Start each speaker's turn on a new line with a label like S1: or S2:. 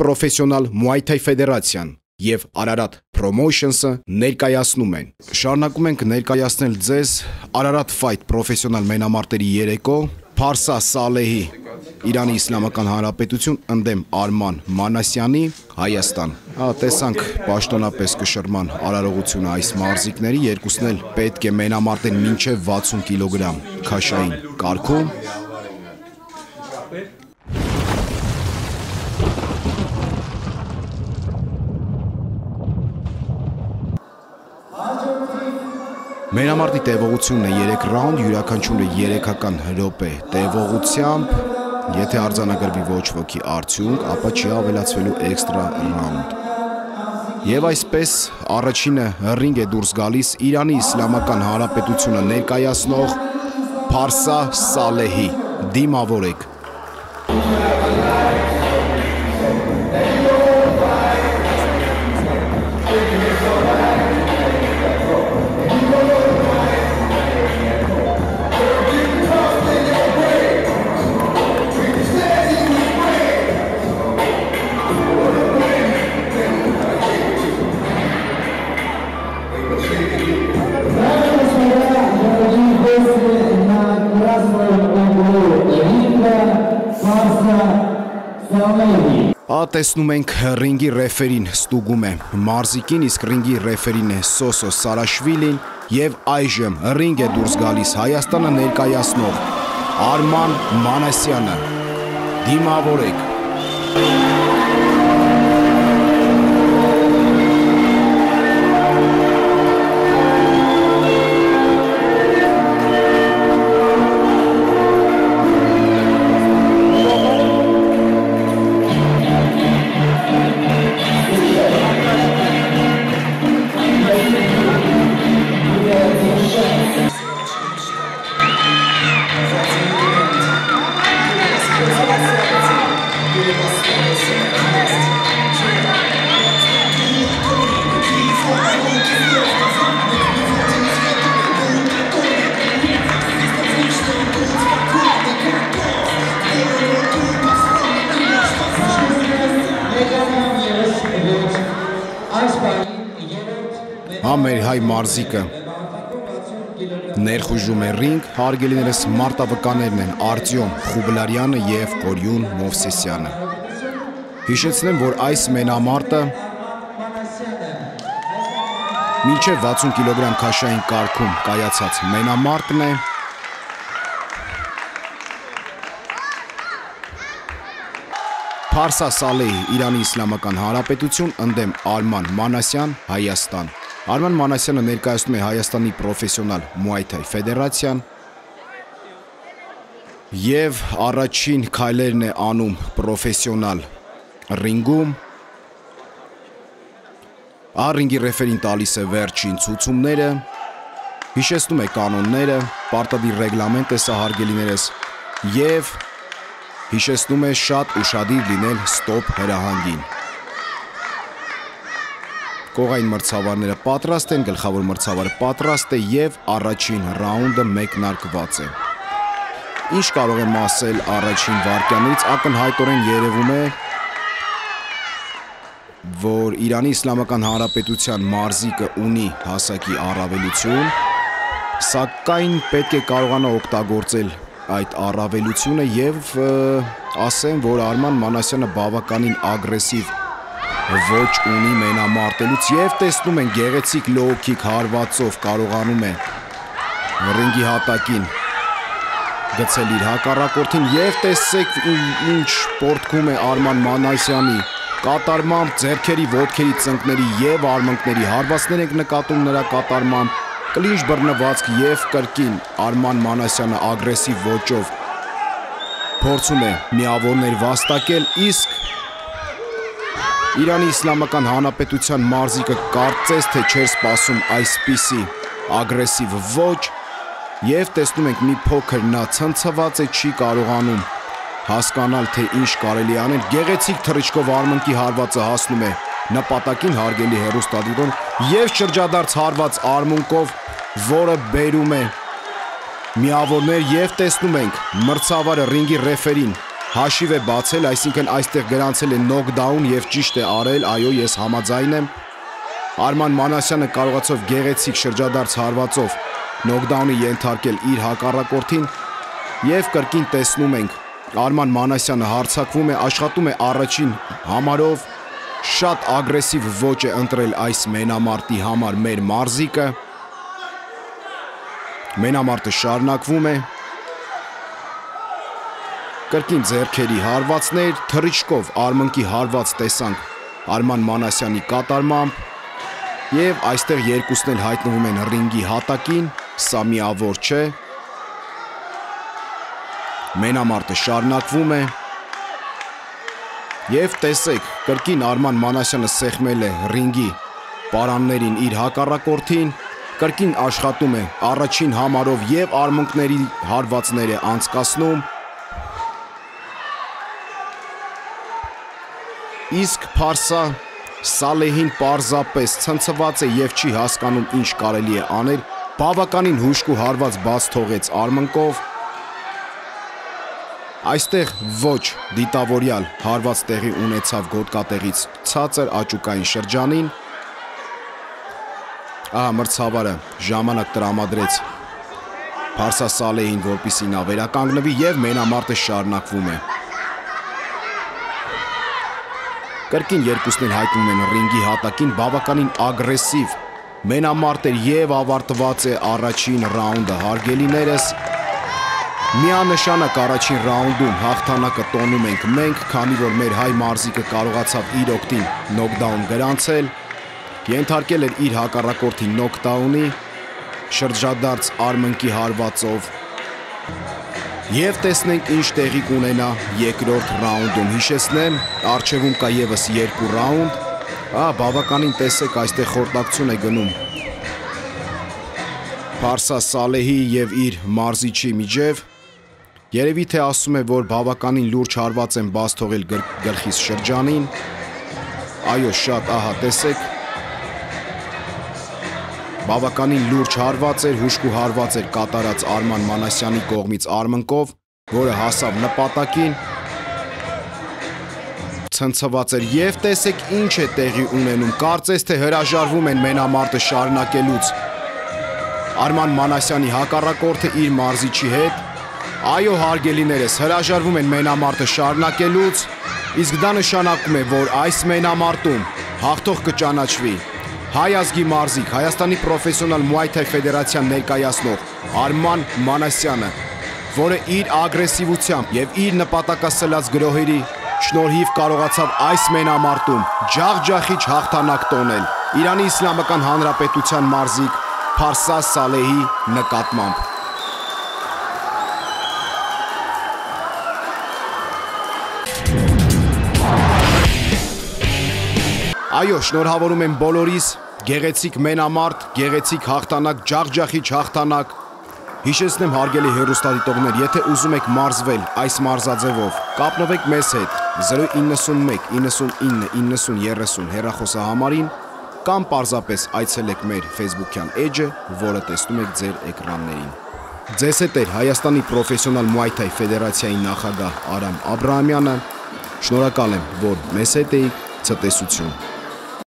S1: պրոֆեսիոնալ Muay Thai ֆեդերացիան եւ Ararat Promotions-ը ներկայացնում են։ Շարունակում ենք ներկայացնել ձեզ Ararat Fight պրոֆեսիոնալ մենամարտերի երեկո Փարսա Սալեհի Իրանի Իսլամական Հանրապետություն ընդդեմ Արման Մանասյանի Հայաստան։ Հա, տեսանք պաշտոնապես կշռման արարողությունը այս մարզիկների երկուսն էլ պետք է մենամարտեն մինչև 60 կիլոգրամ քաշային կարգում Մենամարտի տևողությունն է 3 ռաունդ, յուրաքանչյուրը 3-ական րոպե տևողությամբ, եթե արձանագրվի ոչ ոքի արդյունք, ապա չի ավելացվելու էքստրա ռաունդ։ Եվ այսպես առաջինը ռինգ է դուրս գալիս Իրանի Իսլամական Հանրապետությունը ներկայացնող Փարսա Սալեհի դիմավորեք Ա տեսնում ենք ռինգի ռեֆերին ստուգում է Մարզիկին, իսկ ռինգի ռեֆերին է Սոսո Սարաշվիլին եւ այժմ ռինգ է դուրս գալիս Հայաստանը ներկայացնող Արման Մանասյանը։ Դիմավորեք։ Հա մեր հայ մարզիկը ներխուժում է ռինգ, հարգելիներս մարտավկաներն են Արտյոմ Խուբլարյանը եւ Կորյուն Մովսեսյանը։ Հիշեցնեմ, որ այս մենամարտը մինչև 60 կիլոգրամ քաշային կարգում կայացած մենամարտն է։ Փարսա Սալեհի Իրանի Իսլամական Հանրապետություն ընդդեմ Արման Մանասյան Հայաստան։ Արման Մանասյանը ներկայացնում է Հայաստանի պրոֆեսիոնալ Muay Thai ֆեդերացիան եւ առաջին քայլերն է անում պրոֆեսիոնալ ռինգում Արինգի ռեֆերին տալիս է վերջին ցուցումները, հիշեցնում է կանոնները, պարտադիր ռեգլամենտ է սա հարգելիներս եւ հիշեցնում է շատ ուշադիր լինել ստոպ հրահանգին։ Կողային մրցավարները պատրաստ են, գլխավոր մրցավարը պատրաստ է եւ առաջին ռաունդը մեկնարկված է։ Ինչ կարող եմ ասել առաջին վարկյանից ակնհայտորեն երևում է, որ Իրանի Իսլամական Հանրապետության մարզիկը ունի հասակի առավելություն, սակայն պետք է կարողանա օգտագործել այդ առավելությունը եւ ասեմ, որ Արման Մանասյանը բավականին ագրեսիվ ոչ ունի մենամարտելուց եւ տեսնում են գեղեցիկ լոուքիկ հարվածով կարողանում է ռինգի հատակին գցել իր հակառակորդին եւ տեսեք ինչ պորտքում է Արման Մանասյանի կատարմամբ ձերքերի, ոտքերի, ծնկների եւ արմունկների հարվածներ ենք նկատում նրա կատարմամբ կլինչ բռնվածք եւ կրկին Արման Մանասյանը ագրեսիվ ոճով փորձում է միավորներ վաստակել, իսկ Իրանի Իսլամական Հանրապետության մարզիկը կարծես թե չէր սպասում այսպիսի ագրեսիվ ոճ եւ տեսնում ենք մի փոքր նա ցնցված է, չի կարողանում հասկանալ, թե ինչ կարելի անել, գեղեցիկ թռիչքով արմնկի հարվածը հասնում է նպատակին հարգելի հերոստադիտոն եւ շրջադարձ հարված արմունկով, որը բերում է միավորներ եւ տեսնում ենք մրցավարը ռինգի ռեֆերին հաշիվ է բացել, այսինքն այստեղ գրանցել է նոկդաուն եւ ճիշտ է արել, այո, ես համաձայն եմ։ Արման Մանասյանը կարողացավ գեղեցիկ շրջադարձ հարվածով նոկդաունի ենթարկել իր հակառակորդին եւ կրկին տեսնում ենք. Արման Մանասյանը հարցակվում է, աշխատում է առաջին համարով, շատ ագրեսիվ ոճ է ընտրել այս մենամարտի համար մեր մարզիկը։ Մենամարտը շարունակվում է, կրկին ձերքերի հարվածներ, թրիչկով արմնկի հարված տեսանք. Արման Մանասյանի կատարմամբ եւ այստեղ երկուսն էլ հայտնվում են ռինգի հատակին, սա միավոր չէ։ Մենամարտը շարունակվում է եւ տեսեք, կրկին Արման Մանասյանը սեղմել է ռինգի պարաններին իր հակառակորդին, կրկին աշխատում է առաջին համարով եւ արմունկների հարվածներ է անցկացնում Իսկ Փարսա Սալեհին պարզապես ցնցված է եւ չի հասկանում ինչ կարելի է անել, բավականին հուշք ու հարված բաց թողեց արմնկով։ Այստեղ ոչ դիտավորյալ հարված տեղի ունեցավ գոտկատեղից ցածր աճուկային շրջանին։ Ահա մրցավարը ժամանակ տրամադրեց Փարսա Սալեհին, որպիսի նա վերականգնվի եւ մենամարտը շարունակվում է։ Կրկին երկուսն էլ հայտնվում են ռինգի հատակին բավականին ագրեսիվ։ Մենամարտեր եւ ավարտված է առաջին ռաունդը հարգելիներս։ Միանշանակ առաջին ռաունդում հաղթանակը տոնում ենք մենք, քանի որ մեր հայ մարզիկը կարողացավ իր օկտին նոկդաուն գրանցել, ենթարկել էր իր հակառակորդի նոկդաունի, շրջադարձ արմնկի հարվածով Եվ տեսնենք ինչ տեղի կունենա երկրորդ ռաունդում։ Հիշեցնեմ, արժևում կա եւս երկու ռաունդ։ Ահա բավականին տեսեք այստեղ խորտակցություն է գնում։ Փարսա Սալեհի եւ իր մարզիչի միջև Երևի թե ասում է, որ բավականին լուրջ հարված են բաց թողել գլխիս շրջանին։ Այո, շատ, ահա, տեսեք, բավականին լուրջ հարված էր, հուշկու հարված էր կատարած Արման Մանասյանի կողմից Արմնկով, որը հասավ նպատակին, ցնցված էր. Եւ տեսեք ինչ է տեղի ունենում։ Կարծես թե հրաժարվում են մենամարտը շարունակելուց։ Արման Մանասյանի հակառակորդը իր մարզիչի հետ. Այո, հարգելիներս, հրաժարվում են մենամարտը շարունակելուց, իսկ դա նշանակում է, որ այս մենամարտում հաղթող կճանաչվի հայ ազգի մարզիկ, Հայաստանի պրոֆեսիոնալ Muay Thai ֆեդերացիան ներկայացնող Արման Մանասյանը, որը իր ագրեսիվությամբ եւ իր նպատակասլաց գրոհերի շնորհիվ կարողացավ այս մենամարտում ջախջախիչ հաղթանակ տոնել Իրանի Իսլամական Հանրապետության մարզիկ Փարսա Սալեհի նկատմամբ Այո, շնորհավորում եմ բոլորիս, գեղեցիկ մենամարտ, գեղեցիկ հաղթանակ, ջախջախիչ հաղթանակ։ Հիշեցնեմ հարգելի հերոստատիտողներ, եթե ուզում եք մարզվել այս մարզաձևով, կապնվեք մեզ հետ. 091 99 90 30 հեռախոսահամարին կամ պարզապես այցելեք մեր Facebook-յան էջը, որը տեսնում եք ձեր էկրաններին։ Ձեզ հետ է Հայաստանի պրոֆեսիոնալ Muay Thai ֆեդերացիայի նախագահ Արամ Աբրահամյանը։ Շնորհակալ եմ, որ մեզ հետ էիք։ Ցտեսություն։